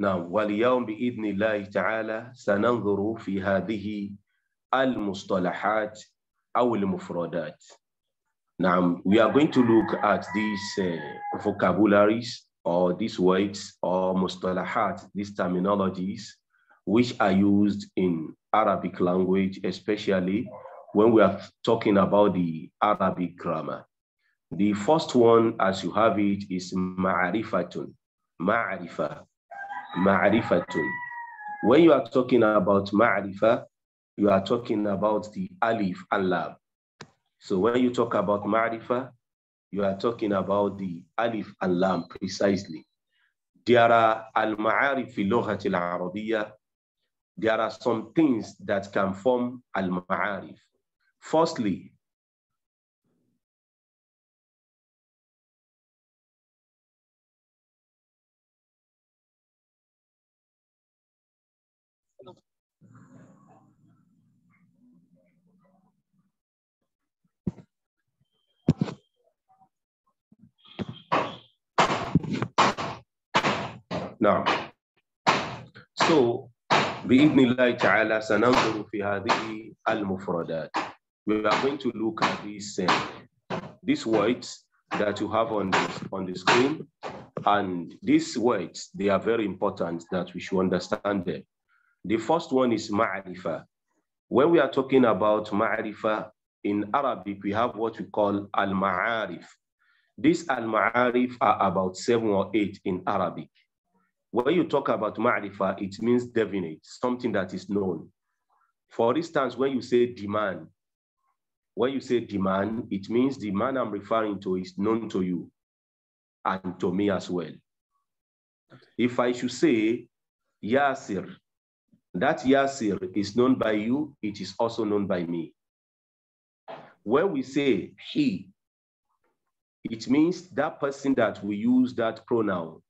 نعم واليوم بإذن الله تعالى سننظر في هذه المصطلحات أو المفردات Now, we are going to look at these uh, vocabularies or these words or mustalahat, these terminologies, which are used in Arabic language, especially when we are talking about the Arabic grammar. The first one, as you have it, is ma'arifatun, ma'arifa, ma'arifatun. When you are talking about ma'arifa, you are talking about the alif and lam. So when you talk about ma'rifa, you are talking about the alif and lam precisely. There are al-ma'arif fi lughati al There are some things that can form al-ma'arif. Firstly, نعم so بإذن الله تعالى سننظر في هذه المفردات we are going to look at these uh, these words that you have on this on the screen and these words they are very important that we should understand them the first one is ma'rifa when we are talking about ma'rifa in arabic we have what we call al-ma'arif these al-ma'arif are about seven or eight in arabic when you talk about ma'rifa, it means definite, something that is known. For instance, when you say demand, when you say demand, it means the man I'm referring to is known to you and to me as well. If I should say Yasir, that Yasir is known by you, it is also known by me. When we say he, it means that person that we use that pronoun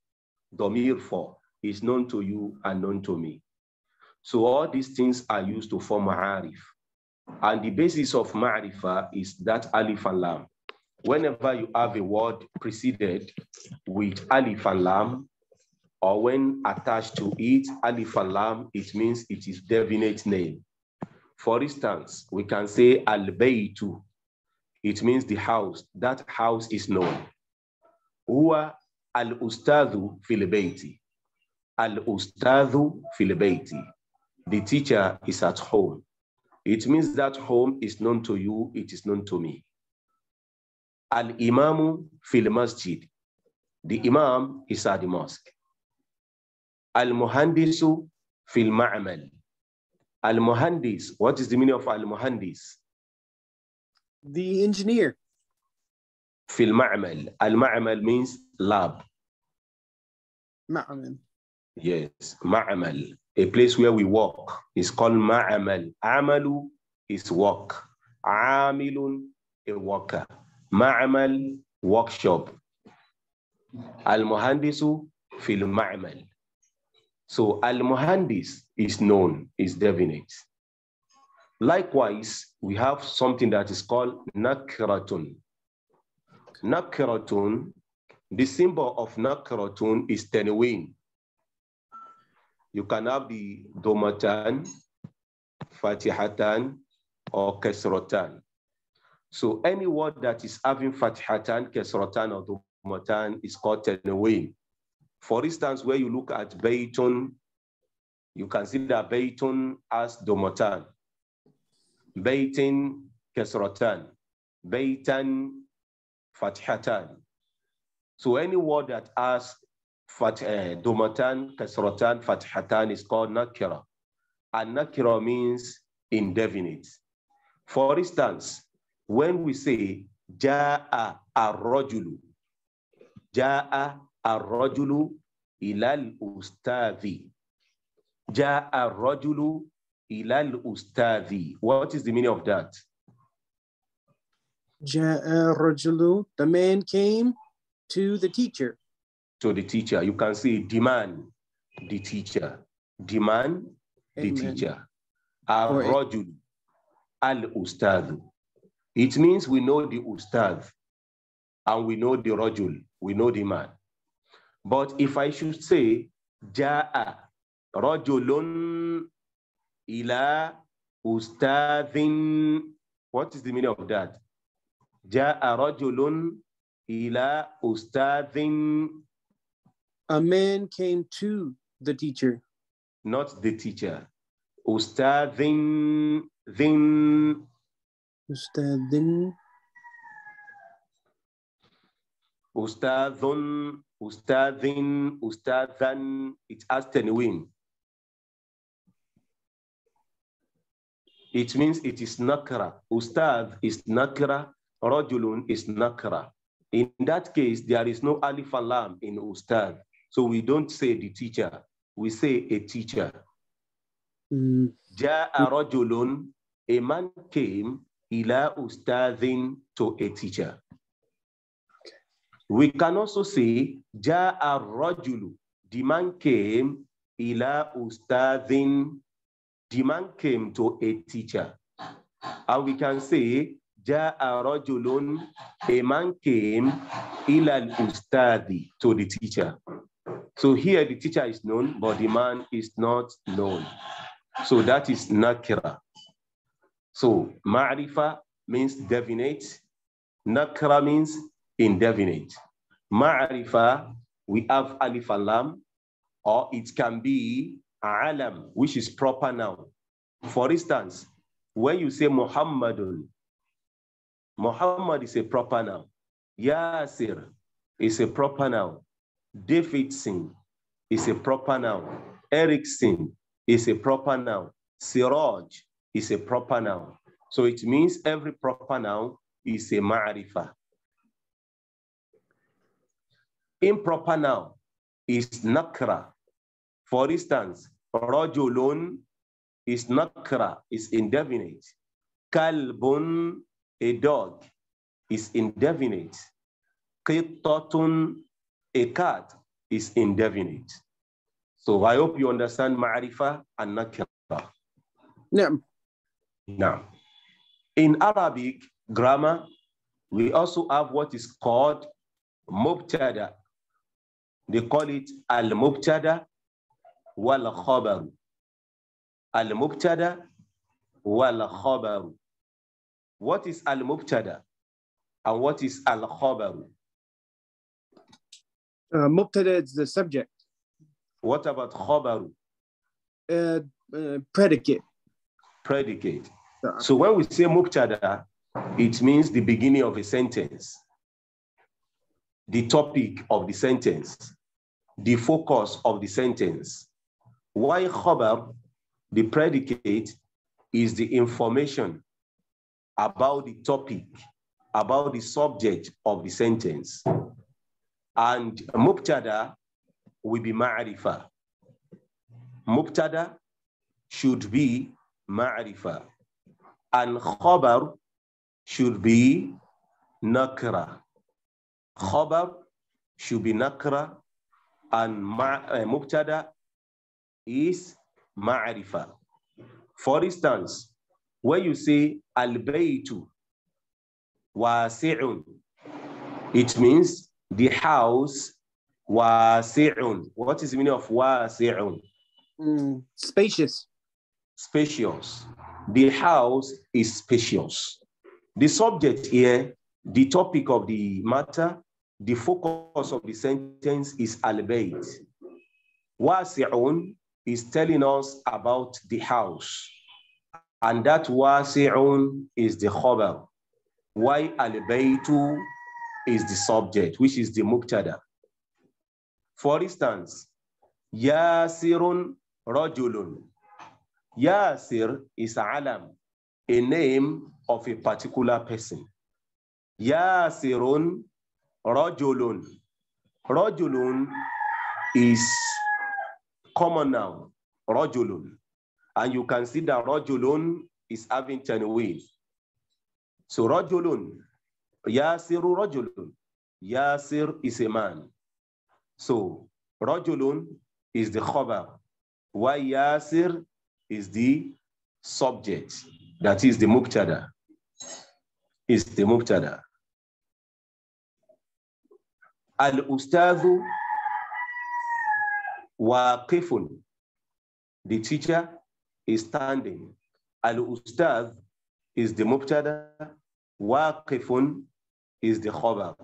domir for is known to you and known to me. So all these things are used to form ma'arif. And the basis of ma'rifa is that alif and lam. Whenever you have a word preceded with alif and lam, or when attached to it, alif and lam, it means it is definite name. For instance, we can say al-baytu. It means the house. That house is known. Huwa al-ustadhu fil bayti. Al-ustadhu fil bayti. The teacher is at home. It means that home is known to you, it is known to me. Al-imamu fil masjid. The imam is at the mosque. Al-muhandisu fil ma'amal. Al-muhandis, what is the meaning of al-muhandis? The engineer. Fil ma'amal. Al-ma'amal means lab. Ma'amal. Yes, ma'amal. A place where we work is called ma'amal. Amalu is work. Amilun, a worker. Ma'amal, workshop. Al-muhandisu fil ma'amal. So al-muhandis is known, is definite. Likewise, we have something that is called nakratun. Nakratun, the symbol of nakratun is tenwin. You can have the domatan, fatihatan, or kesrotan. So any word that is having fatihatan, kesrotan, or domatan is called tenwin. For instance, where you look at Baytun, you can see that Baytun as Domatan, Baytin Kesrotan, Baytan fathatan. So any word that has fat, eh, uh, domatan, kasratan, fathatan is called nakira. And nakira means indefinite. For instance, when we say ja'a ar-rajulu, ja'a ar-rajulu ilal ustadi. Ja'a ar-rajulu ilal ustadi. What is the meaning of that? Eh, Rajulu, the man came to the teacher. To the teacher. You can say demand the teacher. Demand the Amen. teacher. Ar-Rajulu, al-Ustad. It means we know the Ustad and we know the rojul, We know the man. But if I should say, Ja'a rojulun ila Ustadin, what is the meaning of that? Ja'a rajulun ila ustadhin. A man came to the teacher. Not the teacher. Ustadhin. Din. Ustadhin. Ustadhun. Ustadhin. Ustadhan. It's has tanween. It means it is nakra. Ustad is nakra Rajulun is nakra. In that case, there is no alif and lam in ustad. So we don't say the teacher. We say a teacher. Mm, Ja'a rajulun, a man came ila ustadhin to a teacher. We can also say Ja'a rajulu, the man came ila ustadhin, the man came to a teacher. And we can say Ja'a rajulun, a man came ila al-ustadi, to the teacher. So here the teacher is known, but the man is not known. So that is nakira. So ma'rifa means definite. Nakra means indefinite. Ma'rifa, we have alif alam, or it can be alam, which is proper noun. For instance, when you say Muhammadun, Muhammad is a proper noun. Yasir is a proper noun. Davidson is a proper noun. Erickson is a proper noun. Siraj is a proper noun. So it means every proper noun is a ma'rifa. Improper noun is nakra. For instance, rajulun is nakra, is indefinite. Kalbun, a dog is indefinite. Qittatun, a cat is indefinite. So I hope you understand ma'rifa and nakira. Yeah. Now, in Arabic grammar, we also have what is called mubtada. They call it al-mubtada wal-khabar. Al-mubtada wal-khabar. What is al-mubtada and what is al-khabar? Uh, mubtada is the subject. What about khabar? Uh, uh, predicate. Predicate. So when we say mubtada, it means the beginning of a sentence, the topic of the sentence, the focus of the sentence. Why khabar, the predicate, is the information about the topic, about the subject of the sentence. And mubtada will be ma'rifa. Mubtada should be ma'rifa. And khabar should be nakra. Khabar should be nakra and ma- eh, mubtada is ma'rifa. For instance, when you say al-baytu wasi'un, it means the house wasi'un. What is the meaning of wasi'un? mm, spacious. spacious. The house is spacious. The subject here, the topic of the matter, the focus of the sentence is al-bayt. Wasi'un is telling us about the house. And that wasi'un is the khabar. Why al-baytu is the subject, which is the mubtada. For instance, Yasirun rajulun. Yasir is alam, a name of a particular person. Yasirun rajulun. Rajulun is common noun, rajulun. And you can see that rajulun is having tanween. So rajulun, Yasiru rajulun. Yasir is a man. So rajulun is the khabar. Why Yasir is the subject. That is the mubtada. Is the mubtada. Al-ustadhu Waqifun. The teacher is standing. Al-Ustadh is the mubtada. Waqifun is the khabar.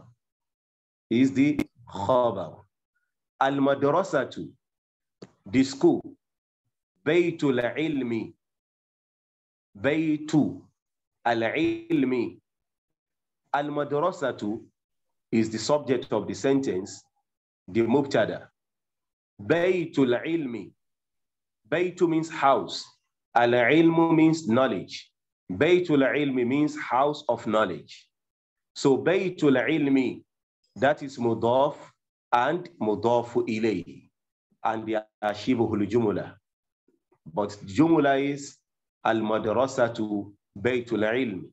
Is the khabar. Al-madrasatu, the school. Baytul ilmi. Baytu al-ilmi. Al-madrasatu is the subject of the sentence, the mubtada. Baytul ilmi. Baytu means house. Al-ilmu means knowledge. Baytul ilmi means house of knowledge. So Baytul ilmi, that is mudaf and mudafu ilayhi. And the ashibuhul jumla. But jumla is al-madrasatu Baytul ilmi.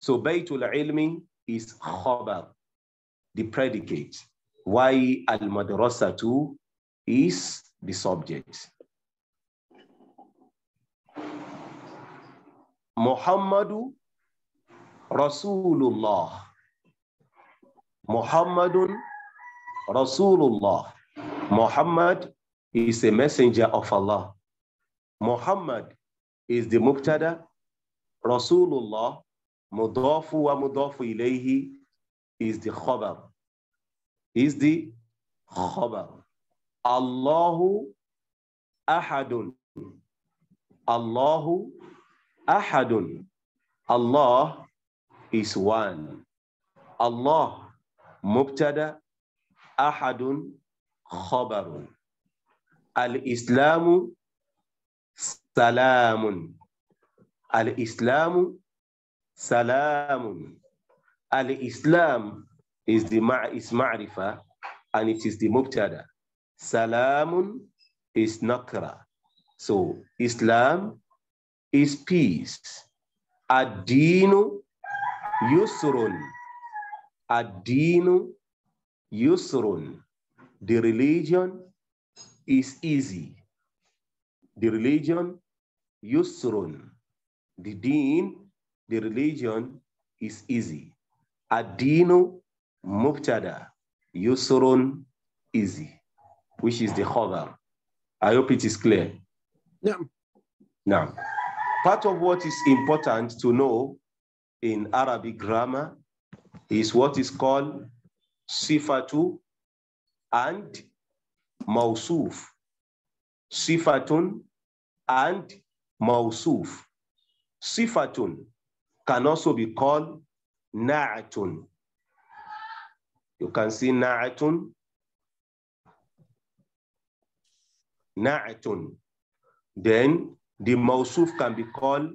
So Baytul ilmi is khabar, the predicate. Why al-madrasatu is the subject. Muhammadu Rasulullah. Muhammadun Rasulullah. Muhammad is a messenger of Allah. Muhammad is the mubtada. Rasulullah, mudafu wa mudafu ilayhi is the khabar. Is the khabar. Allahu ahadun. Allahu ahadun. Allah is one. Allah mubtada ahadun khabarun. Al-Islamu salamun. Al-Islamu salamun. Al-Islam is the ma is ma'rifa and it is the mubtada. Salamun is nakra. So Islam is peace. Ad-dinu yusrun. Ad-dinu yusrun. The religion is easy. The religion yusrun. The deen, the religion is easy. Ad-dinu mubtada. Yusrun easy, which is the khabar. I hope it is clear. Now, part of what is important to know in Arabic grammar is what is called sifatu and mausuf. Sifatun and mausuf. Sifatun can also be called na'atun. You can see na'atun. Na'atun. Then the mausuf can be called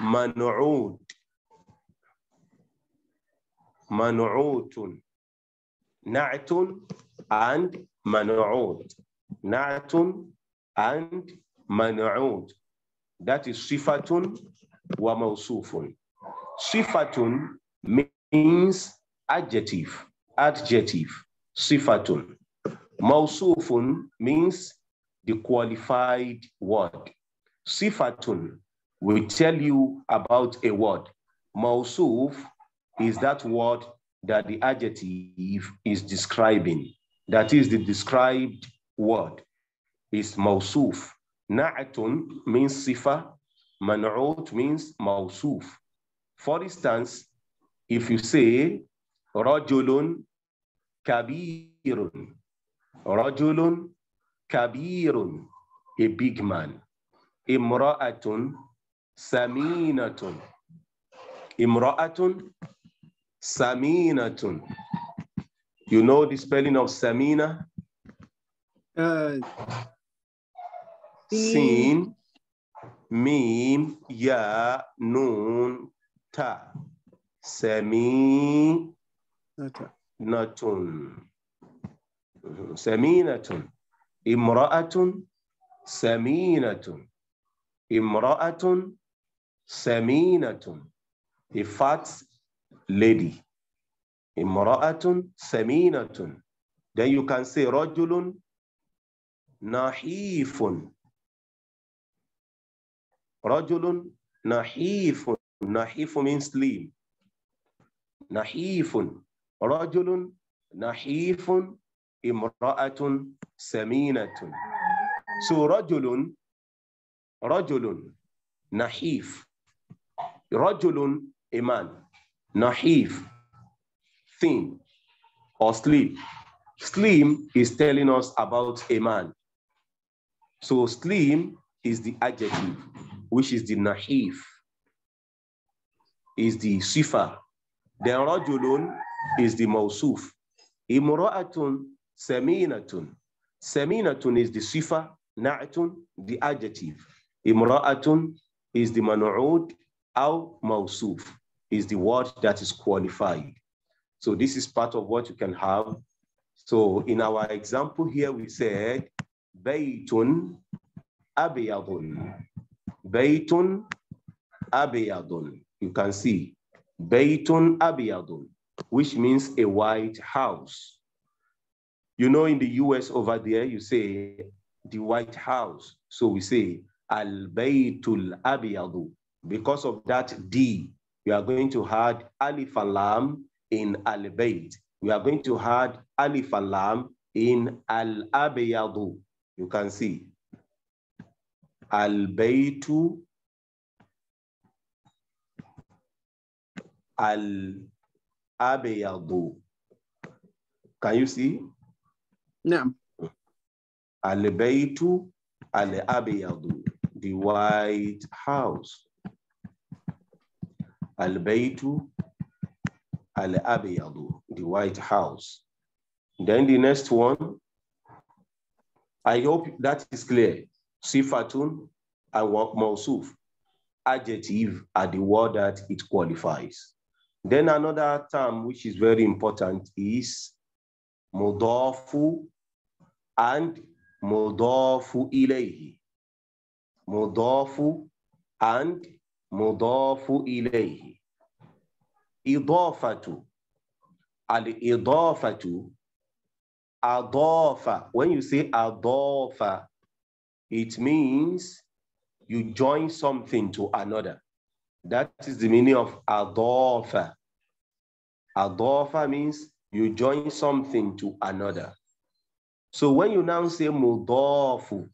manu'ud. Manu'utun. Na'atun and manu'ud. Na'atun and manu'ud. That is sifatun wa mausufun. Sifatun means adjective, adjective, sifatun. Mausufun means the qualified word. Sifatun will tell you about a word. Mausuf is that word that the adjective is describing. That is the described word. Is mausuf. Na'atun means sifa. Man'ut means mausuf. For instance, if you say rajulun kabirun, rajulun kabirun, a big man. Imra'atun saminatun. Imra'atun saminatun. You know the spelling of samina? Uh, Sin, mim, ya, nun, ta. Saminatun. okay. Saminatun. Imra'atun saminatun. Imra'atun saminatun. A fat lady. Imra'atun saminatun. Then you can say rajulun nahifun. Rajulun nahifun. Nahifu means slim. Nahifun. Rajulun nahifun. Imra'atun saminatun. So rajulun, rajulun, nahif. Rajulun, a man. Nahif, thin or slim. Slim is telling us about a man. So slim is the adjective, which is the nahif, is the sifa. Then rajulun is the mausuf. Imra'atun saminatun. Saminatun is the sifa, na'atun, the adjective. Imra'atun is the manu'ud, aw mausuf, is the word that is qualified. So this is part of what you can have. So in our example here, we said, Baytun abiyadun. Baytun abiyadun. You can see, Baytun abiyadun, which means a white house. You know, in the US over there, you say the White House. So we say Al Baytul Abiyadu. Because of that D, we are going to add Alif Alam in Al Bayt. We are going to add Alif Alam in Al Abiyadu. You can see Al Baytu Al Abiyadu. Can you see? No. Al Baytu Al Abiyadu the white house. Al-Baytu al-Abiyadu, the white house. Then the next one, I hope that is clear. Sifatun and Mausuf, adjective are the word that it qualifies. Then another term which is very important is mudafu and mudafu ilayhi. Mudafu and mudafu ilayhi. Idafatu. Al-idafatu. Adafa. When you say adafa, it means you join something to another. That is the meaning of adafa. Adafa means you join something to another. So when you now say mudafu,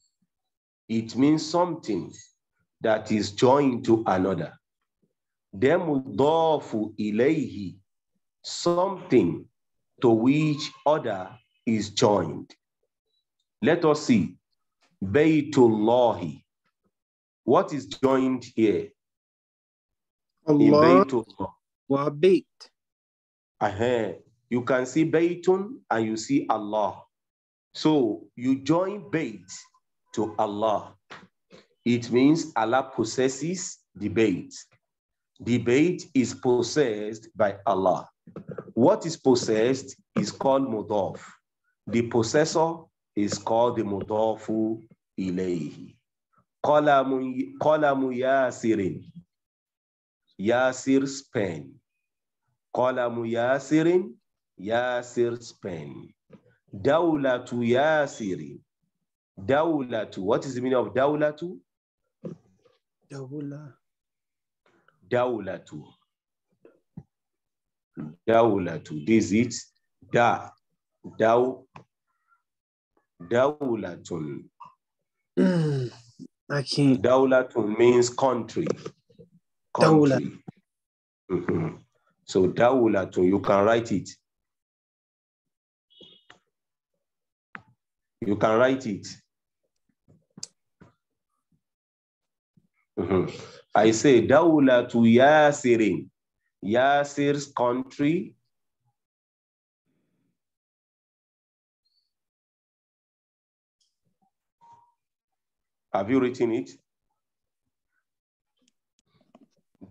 it means something that is joined to another. Then mudafu ilayhi, something to which other is joined. Let us see. Baytullahi. What is joined here? Allah wa bait. Uh-huh. You can see Baytun and you see Allah. So you join Bayt to Allah. It means Allah possesses debate. Debate is possessed by Allah. What is possessed is called Mudaf. The possessor is called the Mudafu ilayhi. Qalamu Yasirin. Yasir's pen. Qalamu Yasirin. Yasir's pen. Dawlatu Yasirin. Dawlatu. What is the meaning of Dawlatu? Dawla. Dawlatu. Dawlatu. This is da. Daw. Dawlatun. Mm, I can't. Dawlatun means country. Dawla. Country. Mhm. So Dawlatun, you can write it. You can write it. Mm-hmm. I say Dawla to Yasirin. Yasir's country. Have you written it?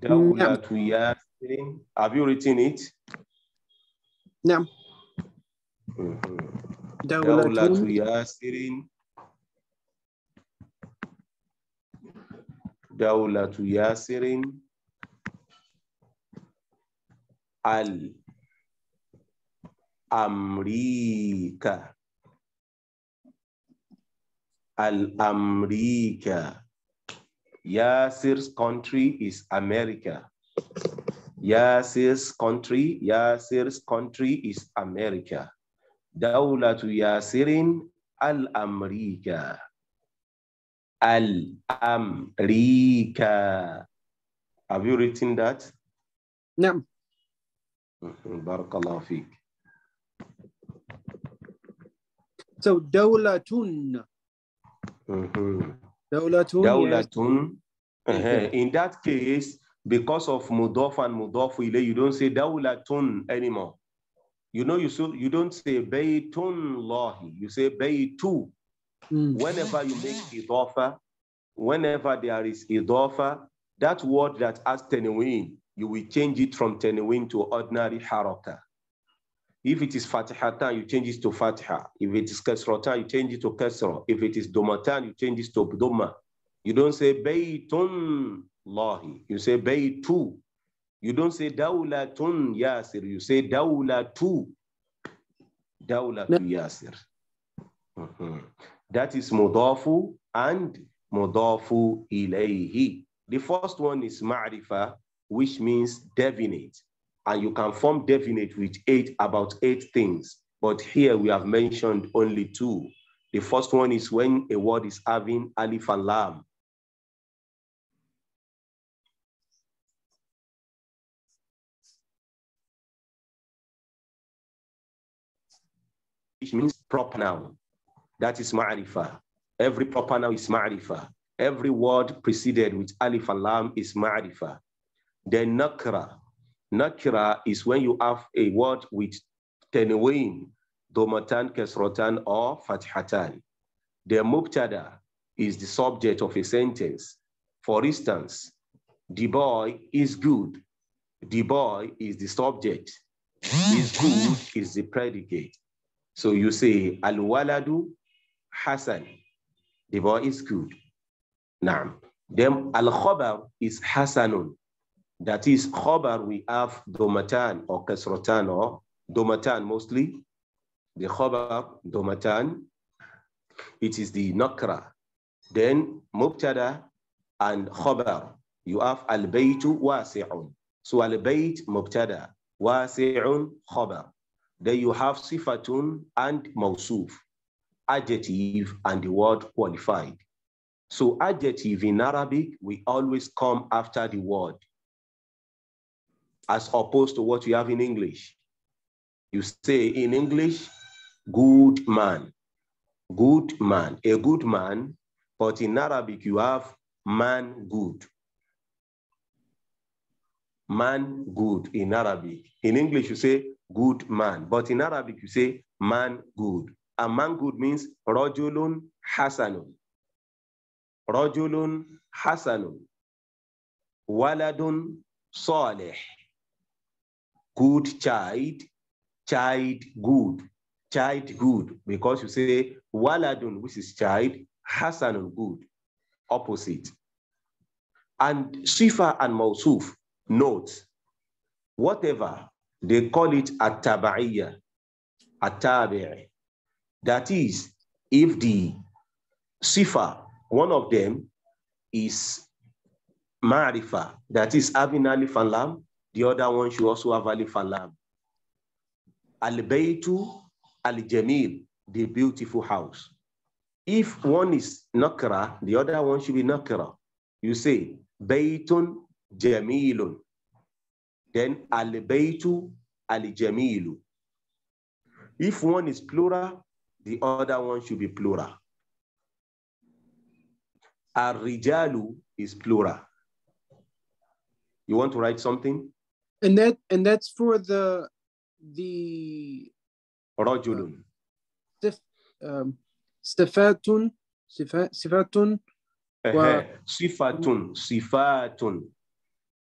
Dawla to Yasirin. Have you written it? No. Mm-hmm. Dawla to Yasirin. دولة ياسر الأمريكا الأمريكا Yasir's country is America. Yasir's country, Yasir's country is America. Dawlatu Yasirin Al-Amrika. Al-Amrika. Have you written that? No. Mm-hmm. Barakallahu feek. So dawlatun. Mm-hmm. Dawlatun. Dawlatun. Uh-huh. In that case, because of mudaf and mudaf you don't say dawlatun anymore. You know, you so you don't say baytun lahi, you say baytu Mm. Whenever you make idafa, whenever there is idafa, that word that has tenwin, you will change it from tenwin to ordinary haraka. If it is fatihatan, you change it to fatiha. If it is kasratan, you change it to kasra. If it is domatan, you change it to doma. You don't say baytun lahi. You say baytu. You don't say dawlatun yasir. You say dawlatu. Dawlatu yasir. Mhm. That is mudafu and mudafu ilayhi. The first one is ma'rifa, which means definite. And you can form definite with eight, about eight things. But here we have mentioned only two. The first one is when a word is having alif and lam. Which means proper noun. That is ma'rifa. Every proper noun is ma'rifa. Every word preceded with alif and lam is ma'rifa. Then nakra. Nakra is when you have a word with tenwain, domatan, kesrotan, or fathatan. The mubtada is the subject of a sentence. For instance, the boy is good. The boy is the subject. Is good is the predicate. So you say al-waladu hasan. The boy is good. Now, then al-khabar is hasanun. That is khabar, we have domatan or kasratan or domatan mostly. The khabar, domatan, it is the nakra. Then mubtada and khabar, you have al-baytu wasi'un. So al-bayt mubtada, wasi'un khabar. Then you have sifatun and mausuf, adjective and the word qualified. So adjective in Arabic, we always come after the word as opposed to what you have in English. You say in English, good man, good man, a good man, but in Arabic you have man good. Man good in Arabic. In English you say good man, but in Arabic you say man good. And man good means rajulun hasanun. Rajulun hasanun. Waladun salih. Good child, child good, child good, because you say waladun, which is child, hasanun good, opposite. And sifa and mausuf, note, whatever, they call it at-taba'iyya, at That is, if the sifa, one of them is ma'rifa, that is having alif and lam, the other one should also have alif and lam. Al-Baytu Al-Jamil, the beautiful house. If one is nakra, the other one should be nakra. You say, Baytun Jamilun. Then Al-Baytu Al-Jamilu. If one is plural, the other one should be plural. Ar-Rijalu is plural. You want to write something? And that and that's for the the Rajulun. um, sifatun sifa- sifatun Ehe, Sifatun, sifatun,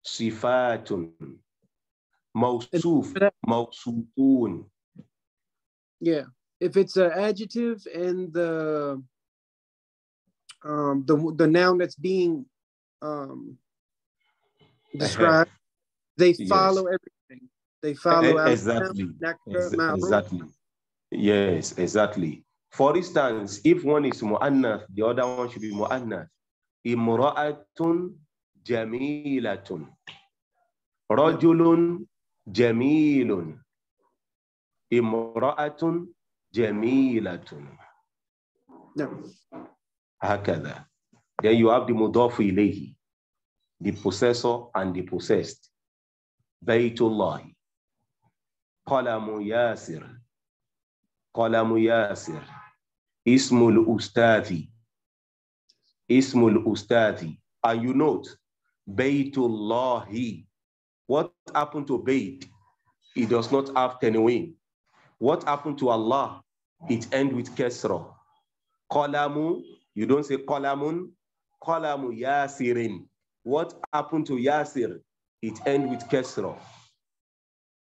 sifatun. Mausuf, mausufun. yeah if it's an adjective and the um the the noun that's being um described they Yes. follow everything they follow exactly. Exactly. Yes, exactly. For instance, if one is mu'annath, the other one should be mu'annath. Imra'atun jamilatun. Rajulun jamilun. Imra'atun Jamilatun. No. Hakada. Then you have the mudafu ilayhi, the possessor and the possessed. بيت الله. قلم ياسر. قلم ياسر. Ismul Ustadi. Ismul Ustadi. And you note, Baytullahi. What happened to Bayt? It does not have tanween. What happened to Allah? It ends with Kesra. Kolamu, you don't say Kolamun, Kolamu Yasirin. What happened to Yasir? It ends with Kesra.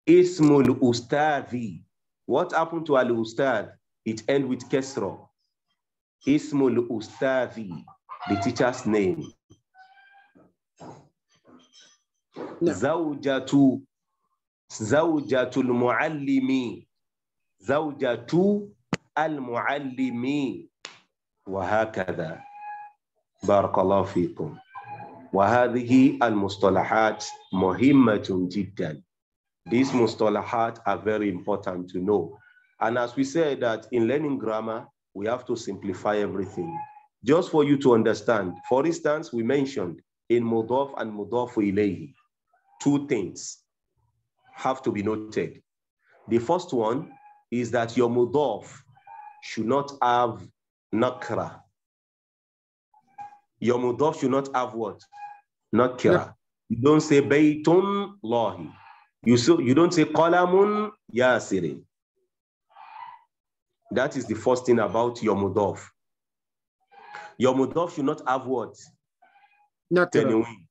Ismul Ustadi. What happened to Al Ustad? It ends with Kesra. Ismul Ustadi, the teacher's name. No. Zawjatu Zawjatul Muallimi. Zawjatu المعلم وهكذا بارك الله فيكم وهذه المصطلحات مهمة جدا These mustalahat are very important to know. And as we said that in learning grammar, we have to simplify everything. Just for you to understand, for instance, we mentioned in mudaf and mudaf ilayhi, two things have to be noted. The first one is that your mudaf should not have nakra. Your mudaf should not have what? Nakra. You don't say baytun lahi. You, so, you don't say qalamun yasirin. That is the first thing about your mudaf. Your mudaf should not have what? Not Tenwin.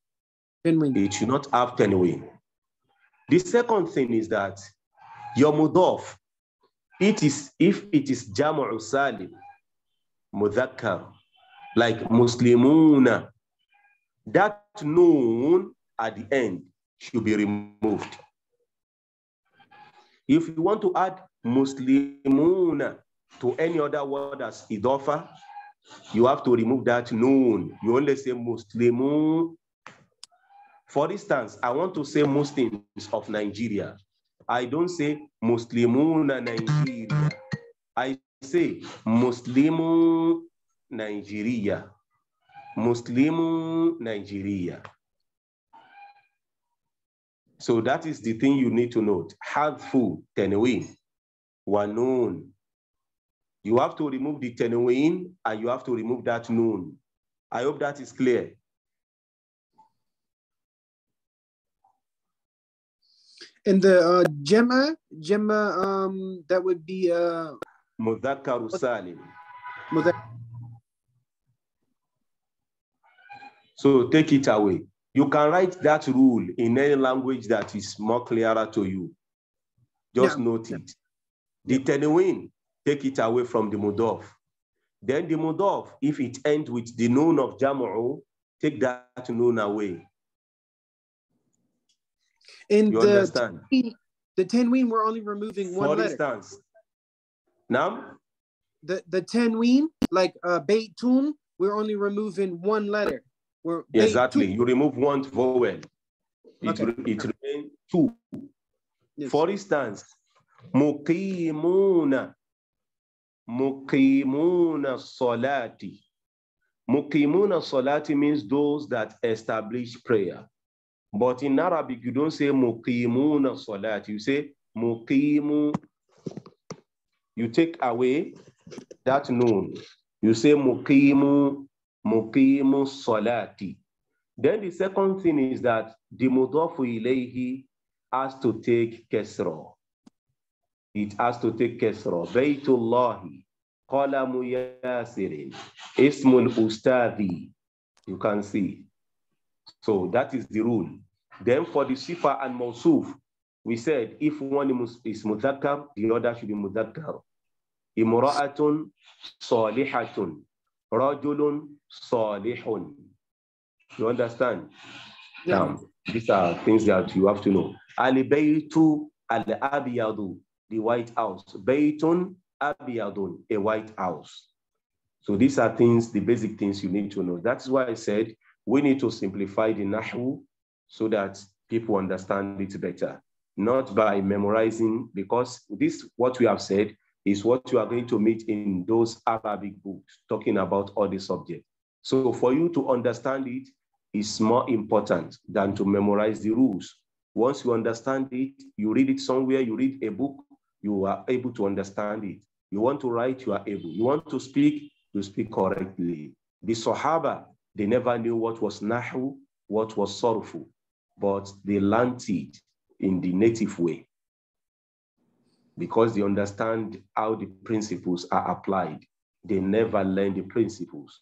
Tenwin. It should not have tenwin. The second thing is that your mudaf, it is if it is jam'u salim, mudhakkar, like muslimuna, that noon at the end should be removed. If you want to add muslimuna to any other word as idofa, you have to remove that noon. You only say muslimun for instance, I want to say Muslims of Nigeria. I don't say Muslimuna Nigeria. I say Muslimu Nigeria. Muslimu Nigeria. So that is the thing you need to note. Hadfu tenwin wa noon. You have to remove the tenwin and you have to remove that noon. I hope that is clear. And the uh, Gemma, Gemma, um, that would be uh, Mudhakkaru Salim. So take it away. You can write that rule in any language that is more clearer to you. Just Yeah. note it. The tenwin, take it away from the mudaf. Then the mudaf, if it ends with the noon of jam'u, take that noon away. And You the understand? the Tenween, we're only removing one For letter. instance, now, The the Tenween, like uh, Beitun, we're only removing one letter. We're exactly, you remove one vowel. It, Okay. it remains two. Yes. For instance, muqimuna, muqimuna salati. Muqimuna salati means those that establish prayer. But in Arabic, you don't say muqimuna salati, you say muqimu. You take away that noon. You say muqimu, muqimu salati. Then the second thing is that the mudafu ilayhi has to take kesra. It has to take kesra. Baytullahi, qalamu yasirin, ismul ustadi. You can see. So that is the rule. Then for the sifa and mausuf, we said if one is mudhakkar, the other should be mudhakkar. Imra'atun salihatun, rajulun salihun. You understand? Yeah. Now, these are things that you have to know. Al-baytu al-abiyadu, the white house. Baytun abiyadun, a white house. So these are things, the basic things you need to know. That's why I said we need to simplify the Nahu so that people understand it better. Not by memorizing, because this, what we have said, is what you are going to meet in those Arabic books talking about all the subject. So for you to understand it is more important than to memorize the rules. Once you understand it, you read it somewhere, you read a book, you are able to understand it. You want to write, you are able. You want to speak, you speak correctly. The Sahaba, they never knew what was Nahu, what was sorrowful, but they learned it in the native way because they understand how the principles are applied. They never learn the principles,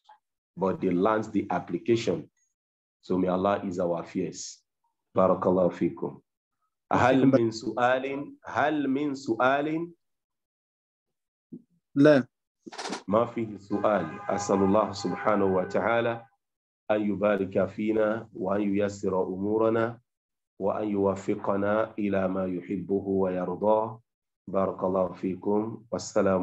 but they learn the application. So may Allah is our fears. Barakallahu fikum. هل من سؤال هل من سؤال لا ما فيه سؤال أسأل الله سبحانه وتعالى أن يبارك فينا وأن ييسر أمورنا وأن يوفقنا إلى ما يحبه ويرضاه. بارك الله فيكم. والسلام